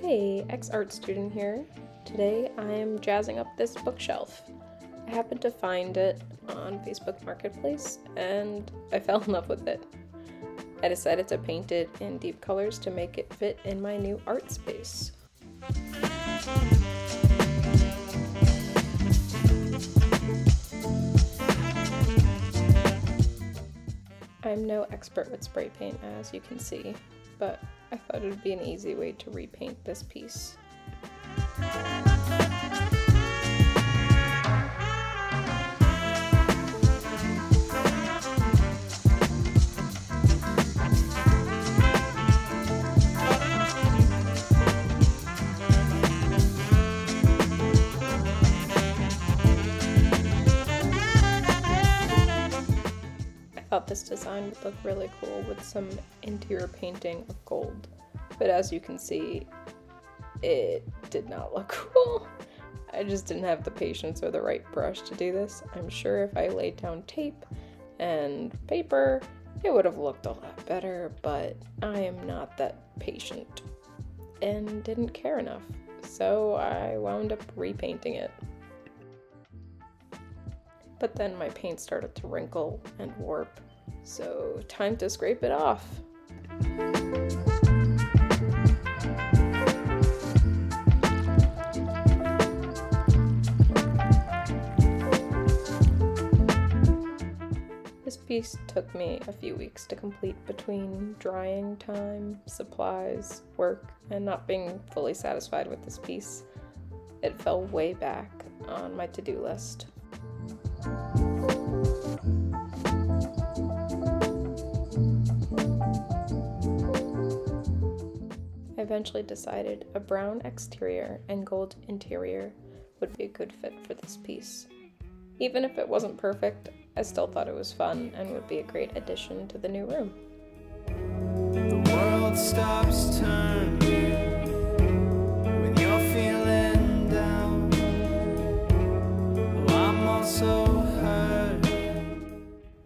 Hey, ex-art student here. Today I am jazzing up this bookshelf. I happened to find it on Facebook Marketplace and I fell in love with it. I decided to paint it in deep colors to make it fit in my new art space. I'm no expert with spray paint as you can see, but I thought it would be an easy way to repaint this piece. Thought this design would look really cool with some interior painting of gold. But as you can see, it did not look cool. I just didn't have the patience or the right brush to do this. I'm sure if I laid down tape and paper, it would have looked a lot better, but I am not that patient and didn't care enough. So I wound up repainting it. But then my paint started to wrinkle and warp, so time to scrape it off. This piece took me a few weeks to complete between drying time, supplies, work, and not being fully satisfied with this piece. It fell way back on my to-do list. Eventually decided a brown exterior and gold interior would be a good fit for this piece. Even if it wasn't perfect, I still thought it was fun and would be a great addition to the new room. The world stops turning.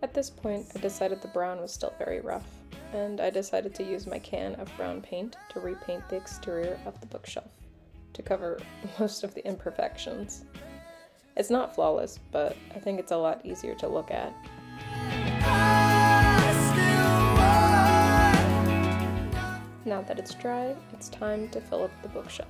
At this point, I decided the brown was still very rough, and I decided to use my can of brown paint to repaint the exterior of the bookshelf, to cover most of the imperfections. It's not flawless, but I think it's a lot easier to look at. Now that it's dry, it's time to fill up the bookshelf.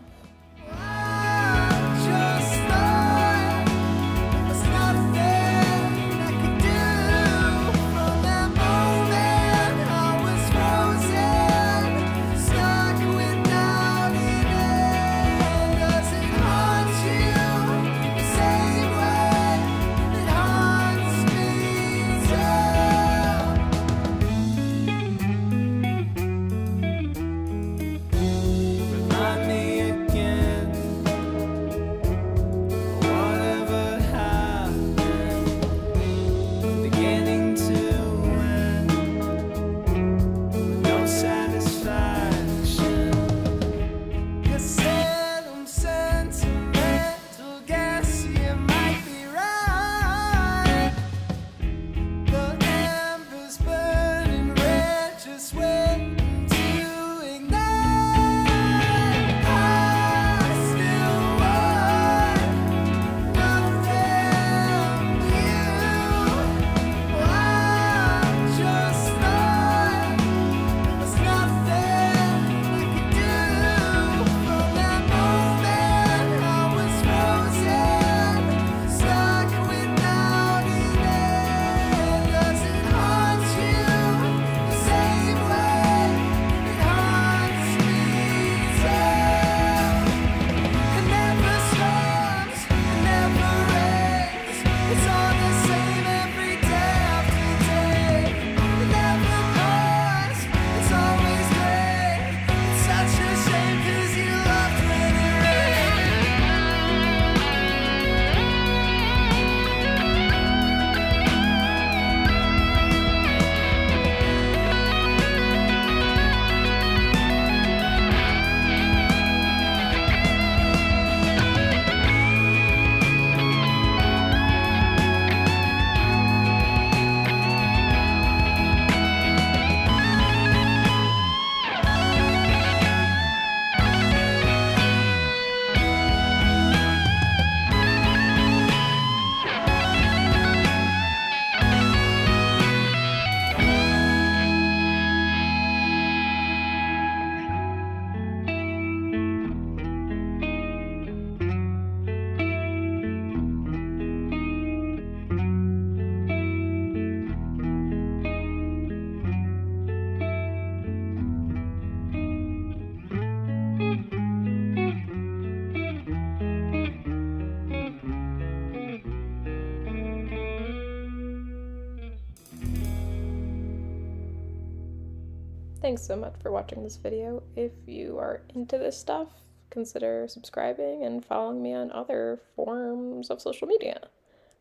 Thanks so much for watching this video. If you are into this stuff, consider subscribing and following me on other forms of social media.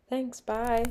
Thanks, bye.